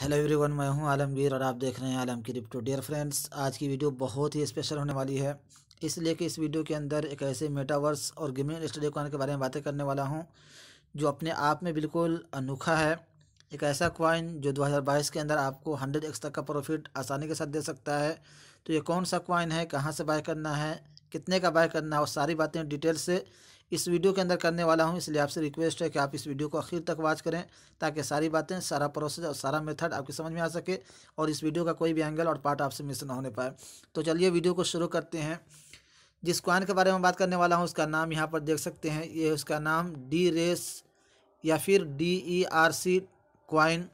Hello everyone मैं हूँ आलमगीर और आप देख रहे हैं आलम की रिप्टो डियर फ्रेंड्स आज की वीडियो बहुत ही स्पेशल होने वाली है। इसलिए कि इस वीडियो के अंदर एक ऐसे मेटावर्स और गेमिंग स्टूडियो कॉइन के बारे में बातें करने वाला हूँ, जो अपने आप में बिल्कुल अनोखा है। एक ऐसा कॉइन जो 2022 के अंदर आपको 100 एक्स तक का प्रॉफिट आसानी के साथ दे सकता है। तो ये कौन सा कॉइन है, कहाँ से बाय करना है, कितने का बाय करना है, और सारी बातें डिटेल से इस वीडियो के अंदर करने वाला हूँ, इसलिए आपसे रिक्वेस्ट है कि आप इस वीडियो को आखिर तक वॉच करें, ताकि सारी बातें, सारा प्रोसेस और सारा मेथड आपकी समझ में आ सके और इस वीडियो का कोई भी एंगल और पार्ट आपसे मिस ना होने पाए। तो चलिए वीडियो को शुरू करते हैं। जिस कॉइन के बारे में बात करने वाला हूँ, उसका नाम यहाँ पर देख सकते हैं। ये उसका नाम डी रेस या फिर D E R C coin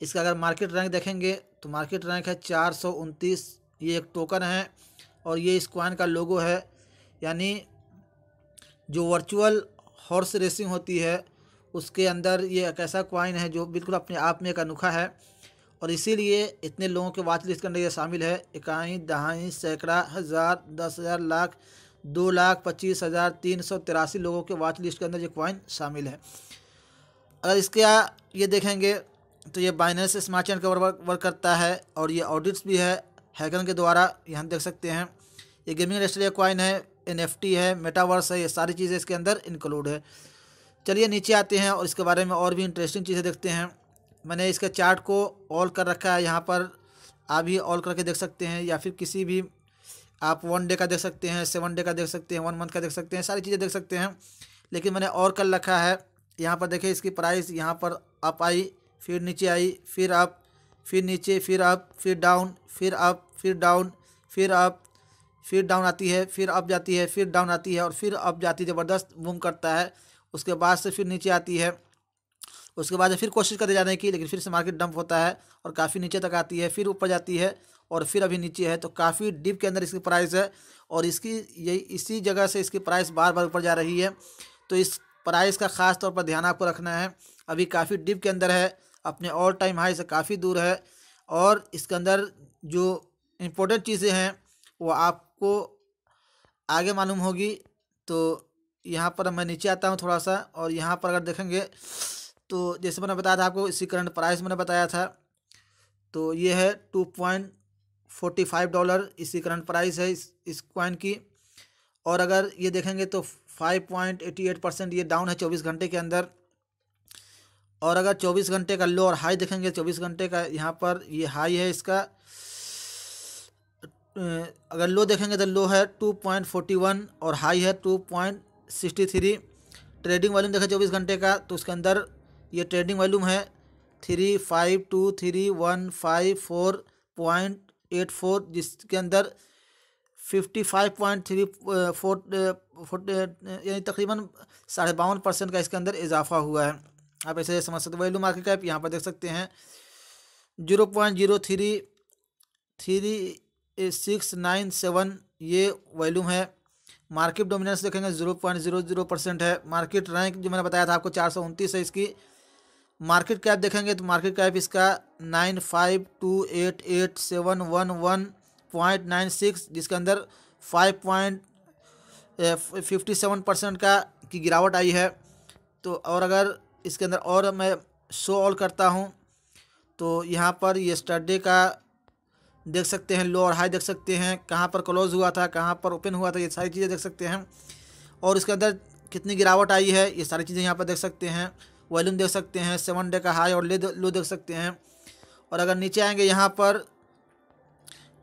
इसका अगर मार्केट रैंक देखेंगे तो मार्केट रैंक है चार सौ उनतीस। ये एक टोकन है और ये इस क्वाइन का लोगो है। यानी जो वर्चुअल हॉर्स रेसिंग होती है, उसके अंदर ये एक ऐसा क्वाइन है जो बिल्कुल अपने आप में एक अनोखा है। और इसीलिए इतने लोगों के वाच लिस्ट के अंदर ये शामिल है। इकाई दहाई, सैकड़ा, हज़ार, दस हज़ार, लाख, दो लाख, पच्चीस हज़ार, तीन सौ तिरासी लोगों के वाच लिस्ट के अंदर ये क्वाइन शामिल है। अगर इसके ये देखेंगे तो ये बाइनेंस स्मार्ट चैन का वर्क करता है और ये ऑडिट्स भी है। हैकर के द्वारा यहाँ देख सकते हैं। ये गेमिंग रजिस्टर क्वाइन है। एनएफटी है मेटावर्स है, ये सारी चीज़ें इसके अंदर इंक्लूड है। चलिए नीचे आते हैं और इसके बारे में और भी इंटरेस्टिंग चीज़ें देखते हैं। मैंने इसके चार्ट को ऑल कर रखा है, यहाँ पर आप भी ऑल करके देख सकते हैं, या फिर किसी भी आप वन डे का देख सकते हैं सेवन डे का देख सकते हैं वन मंथ का देख सकते हैं, सारी चीज़ें देख सकते हैं। लेकिन मैंने और कर रखा है, यहाँ पर देखिए इसकी प्राइस यहाँ पर अप आई, फिर नीचे आई, फिर अप फिर नीचे, फिर अप फिर डाउन फिर अप फिर डाउन फिर अप फिर डाउन आती है, फिर अप जाती है, फिर डाउन आती है और फिर अप जाती है, ज़बरदस्त बूम करता है। उसके बाद से फिर नीचे आती है। उसके बाद फिर कोशिश करते जाने की, लेकिन फिर से मार्केट डंप होता है और काफ़ी नीचे तक आती है, फिर ऊपर जाती है और फिर अभी नीचे है। तो काफ़ी डिप के अंदर इसकी प्राइस है और इसकी यही इसी जगह से इसकी प्राइस बार बार ऊपर जा रही है। तो इस प्राइस का ख़ास तौर पर ध्यान आपको रखना है। अभी काफ़ी डिप के अंदर है, अपने ऑल टाइम हाई से काफ़ी दूर है और इसके अंदर जो इम्पोर्टेंट चीज़ें हैं, वो आपको आगे मालूम होगी तो यहाँ पर मैं नीचे आता हूँ थोड़ा सा और यहाँ पर अगर देखेंगे तो जैसे मैंने बताया था आपको इसी करंट प्राइस मैंने बताया था तो ये है two point forty five dollar इसी करंट प्राइस है इस इस कॉइन की। और अगर ये देखेंगे तो five point eighty eight percent ये डाउन है चौबीस घंटे के अंदर। और अगर चौबीस घंटे का लो और हाई देखेंगे, चौबीस घंटे का यहाँ पर ये हाई है इसका। अगर लो देखेंगे तो लो है टू पॉइंट फोर्टी वन और हाई है two point sixty three. Trading volume देखें चौबीस घंटे का तो उसके अंदर ये ट्रेडिंग वॉल्यूम है three five two three one five four point eight four, जिसके अंदर fifty five point three four यानी तकरीबन साढ़े बावन परसेंट का इसके अंदर इजाफा हुआ है। आप ऐसे समझ सकते वैल्यू मार्केट कैप यहाँ पर देख सकते हैं। Zero point zero three three six nine seven ये वॉल्यूम है। मार्केट डोमिनेंस देखेंगे zero point zero zero percent है। मार्केट रैंक जो मैंने बताया था आपको, चार सौ उनतीस है इसकी। मार्केट कैप देखेंगे तो मार्केट कैप इसका nine five two eight eight seven one one point nine six जिसके अंदर five point fifty seven percent का, की गिरावट आई है। तो और अगर इसके अंदर और मैं शो ऑल करता हूँ तो यहाँ पर ये स्टडे का देख सकते हैं लो और हाई देख सकते हैं, कहाँ पर क्लोज हुआ था, कहाँ पर ओपन हुआ था, ये सारी चीज़ें देख सकते हैं। और इसके अंदर कितनी गिरावट आई है, ये सारी चीज़ें यहाँ पर देख सकते हैं। वॉल्यूम देख सकते हैं सेवन डे का हाई और ले लो देख सकते हैं। और अगर नीचे आएँगे यहाँ पर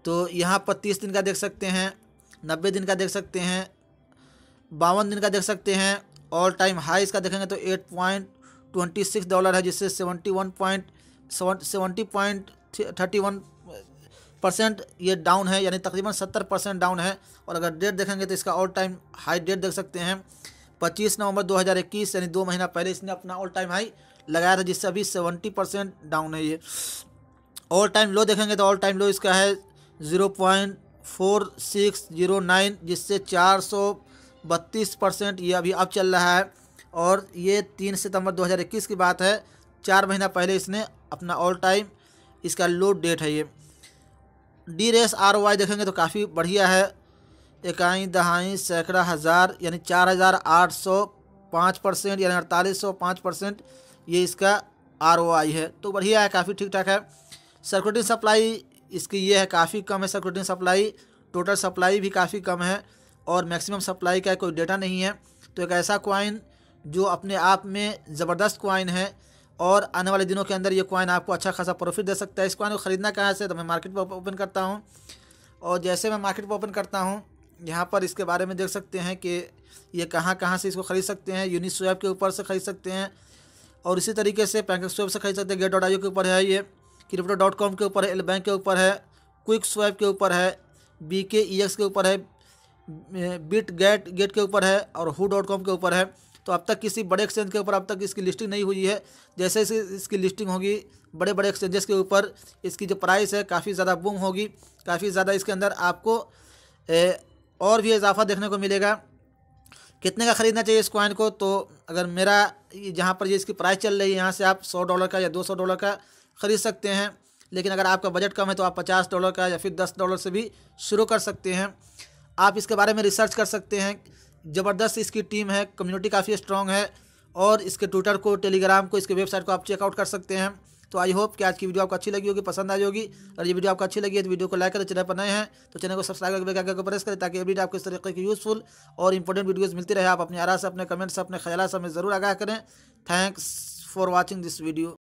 तो यहाँ पर तीस दिन का देख सकते हैं, नब्बे दिन का देख सकते हैं, बावन दिन का देख सकते हैं ऑल टाइम हाई इसका देखेंगे तो eight point twenty six dollar है, जिससे seventy one point seventy point thirty one percent ये डाउन है, यानी तकरीबन सत्तर परसेंट डाउन है। और अगर डेट देखेंगे तो इसका ऑल टाइम हाई डेट देख सकते हैं। पच्चीस नवंबर 2021 यानी दो महीना पहले इसने अपना ऑल टाइम हाई लगाया था, जिससे अभी सेवेंटी परसेंट डाउन है ये। ऑल टाइम लो देखेंगे तो ऑल टाइम लो इसका है zero point four six zero nine जिससे चार सौ बत्तीस परसेंट ये अभी अब चल रहा है। और ये तीन सितंबर 2021 की बात है, चार महीना पहले इसने अपना ऑल टाइम इसका लो डेट है ये। डी रेस आर वाई देखेंगे तो काफ़ी बढ़िया है। इकाई, दहाई, सैकड़ा, हज़ार, यानी चार हज़ार आठ सौ पाँच परसेंट, यानी अड़तालीस सौ पाँच परसेंट ये इसका आर है। तो बढ़िया है, काफ़ी ठीक ठाक है। सर्कुलेटिंग सप्लाई इसकी ये है, काफ़ी कम है सर्कुलेटिंग सप्लाई। टोटल सप्लाई भी काफ़ी कम है और मैक्सिमम सप्लाई का कोई डेटा नहीं है। तो एक ऐसा क्वाइन जो अपने आप में ज़बरदस्त क्वाइन है और आने वाले दिनों के अंदर ये क्वाइन आपको अच्छा खासा प्रॉफिट दे सकता है। इस क्वाइन को ख़रीदना कहाँ से तो मैं मार्केट पर ओपन करता हूँ। और जैसे मैं मार्केट पर ओपन करता हूँ, यहाँ पर इसके बारे में देख सकते हैं कि ये कहाँ कहाँ से इसको ख़रीद सकते हैं। यूनिट स्वैप के ऊपर से ख़रीद सकते हैं। और इसी तरीके से पैंकेट स्वैप से खरीद सकते हैं। गेट डॉट आई के ऊपर है ये। क्रिप्टो डॉट कॉम के ऊपर है। एल बैंक के ऊपर है। क्विक स्वैप के ऊपर है। बी के ई एक्स के ऊपर है। बिट गेट गेट के ऊपर है। और हु डॉट कॉम के ऊपर है। तो अब तक किसी बड़े एक्सचेंज के ऊपर अब तक इसकी लिस्टिंग नहीं हुई है। जैसे इस, इसकी लिस्टिंग होगी बड़े बड़े एक्सचेंजेस के ऊपर इसकी जो प्राइस है काफ़ी ज़्यादा बूम होगी। काफ़ी ज़्यादा इसके अंदर आपको ए, और भी इजाफा देखने को मिलेगा। कितने का ख़रीदना चाहिए इस कॉइन को? तो अगर मेरा जहाँ पर ये इसकी प्राइस चल रही है यहाँ से आप सौ डॉलर का या दो सौ डॉलर का ख़रीद सकते हैं। लेकिन अगर आपका बजट कम है तो आप पचास डॉलर का या फिर दस डॉलर से भी शुरू कर सकते हैं। आप इसके बारे में रिसर्च कर सकते हैं। ज़बरदस्त इसकी टीम है कम्युनिटी काफ़ी स्ट्रॉन्ग है और इसके ट्विटर को टेलीग्राम को, इसके वेबसाइट को आप चेकआउट कर सकते हैं। तो आई होप कि आज की वीडियो आपको अच्छी लगी होगी, पसंद आई होगी। और ये वीडियो आपको अच्छी लगी है तो वीडियो को लाइक करें, चैनल पर नए हैं तो चैनल को सब्सक्राइब करके को प्रेस करें ताकि अपडेट आपको इस तरीके की यूजफुल और इंपॉर्टेंट वीडियोज़ मिलती रहे। आप अपने आरा से, अपने कमेंट्स अपने ख्याल से हमें ज़रूर आगाह करें। Thanks for watching this video